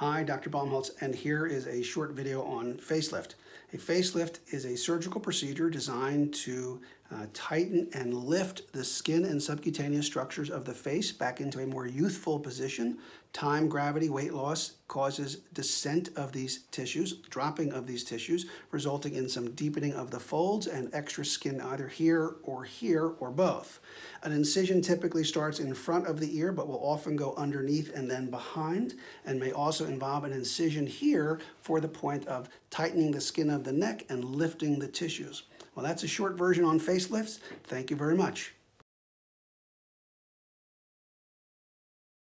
Hi, Dr. Baumholtz, and here is a short video on facelift. A facelift is a surgical procedure designed to uh, tighten and lift the skin and subcutaneous structures of the face back into a more youthful position. Time, gravity, weight loss causes descent of these tissues, dropping of these tissues, resulting in some deepening of the folds and extra skin either here or here or both. An incision typically starts in front of the ear but will often go underneath and then behind and may also involve an incision here for the point of tightening the skin of the neck and lifting the tissues. Well, that's a short version on facelifts. Thank you very much.